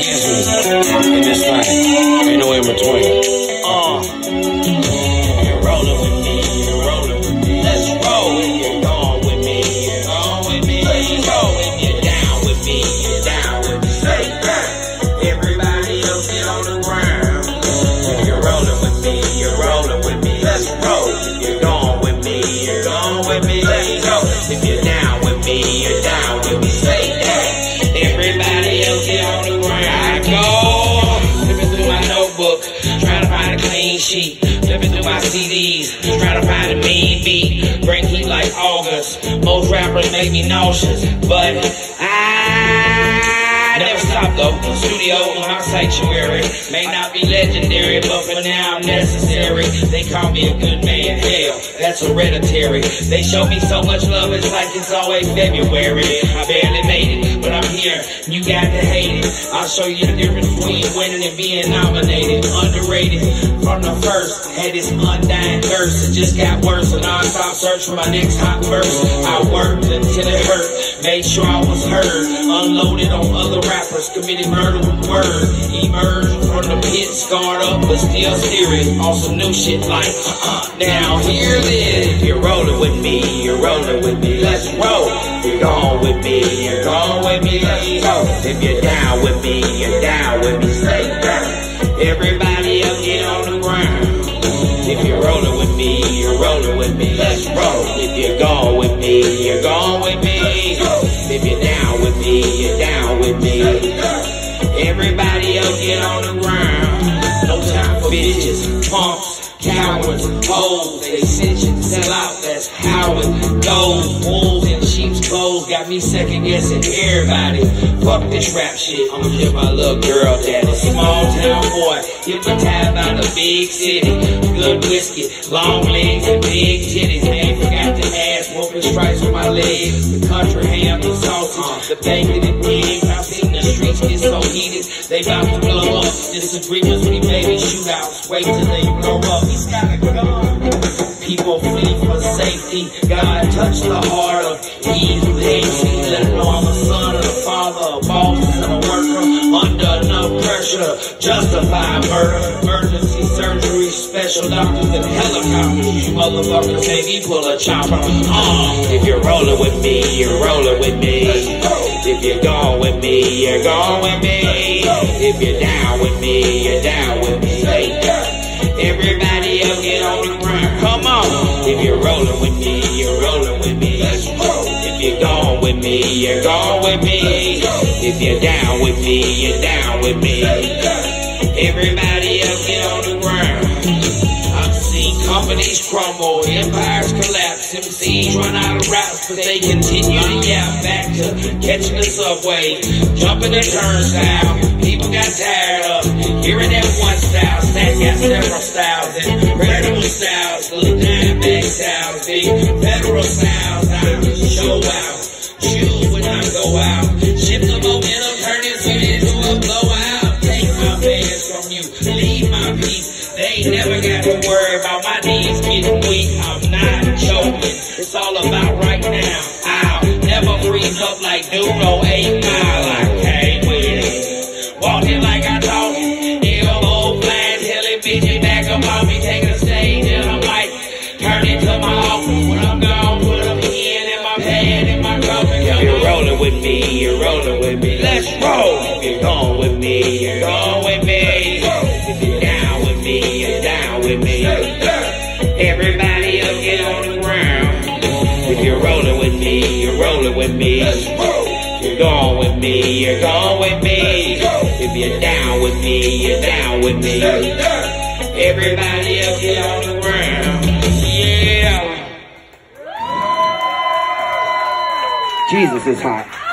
in this thing. Ain't no in between. Uh, you're with me, you're with me. Let's roll. You're with me, you're with me. Let's go. You're down with me, you're down with me. Say that. Everybody else get on the. Clean sheet. Flipping through my CDs, trying to find a mean beat. Bring heat like August. Most rappers make me nauseous, but I stop though. Studio, my sanctuary. May not be legendary, but for now I'm necessary. They call me a good man. Hell, that's hereditary. They show me so much love, it's like it's always February. I barely made it, but I'm here. You got to hate it. I'll show you the difference between winning and being nominated. Underrated from the first. Had this undying thirst. It just got worse. And I stop search for my next hot verse. I worked until it hurt. Made sure I was heard. Unloaded on other rappers. Committed murder with word. Emerged from the pit. Scarred up, but still serious. On some new shit like, uh-uh. Now hear this. You're rolling with me, you're rolling with me. Let's roll. You're going with me, you're going with me. Let's go. If you're down with me, you're down with me. Say that. Everybody else get on the ground. If you're rolling with me, you're rolling with me. Let's roll. If you're going with me, you're going with me. Bitches, punks, cowards, hoes. They cinch and sell out. That's how it goes. Wolves in sheep's clothes got me second guessing everybody. Fuck this rap shit. I'ma give my little girl daddy. Small town boy, hypnotized by the big city. Good whiskey, long legs and big titties. Ain't forgot the ass whooping stripes on my legs. The country ham and sausage, the bacon bout to blow up. Disagreements be baby shootouts. Wait till they blow up. He's got a gun. People flee for safety. God touch the heart of he who hates me. Let know I'm a son of the father, a boss and a worker. Under enough pressure, justify murder. Emergency surgery, special doctors and helicopters. You motherfuckers pull a chopper. Uh, if you're rolling with me, you're rolling with me. If you're going with me, you're going with me. If you're down with me, you're down with me. Say. Everybody else get on the ground. Come on. If you're rolling with me, you're rolling with me. If you're going with me, you're going with me. If you're down with me, you're down with me. Everybody else get on the companies crumble, empires collapse, MCs run out of raps, but they continue to yap back to catching the subway, jumping the turnstile. People got tired of hearing that one style. Stack got several styles incredible styles. Little bag styles, big federal styles. I show out, choose when I go out. Shift the momentum, turn it into a blowout. Take my fans from you, leave my peace. They ain't never got to worry about my knees getting weak. I'm not joking. It's all about right now. I'll never freeze up like Duno 8 Mile. I came with it. Walked in like I talk. Elbow flying, telling bitches back up on me, taking the stage, and I'm like, turn it to my office. When I'm gone, put a in in my pad, in my coffin. You're rolling with me, you're rolling with me. Let's roll. If you're going with me, you're going with me. Me, you're rolling with me. You're going with me, you're going with me. If you're down with me, you're down with me. Everybody else get on the ground. Yeah. Jesus is hot.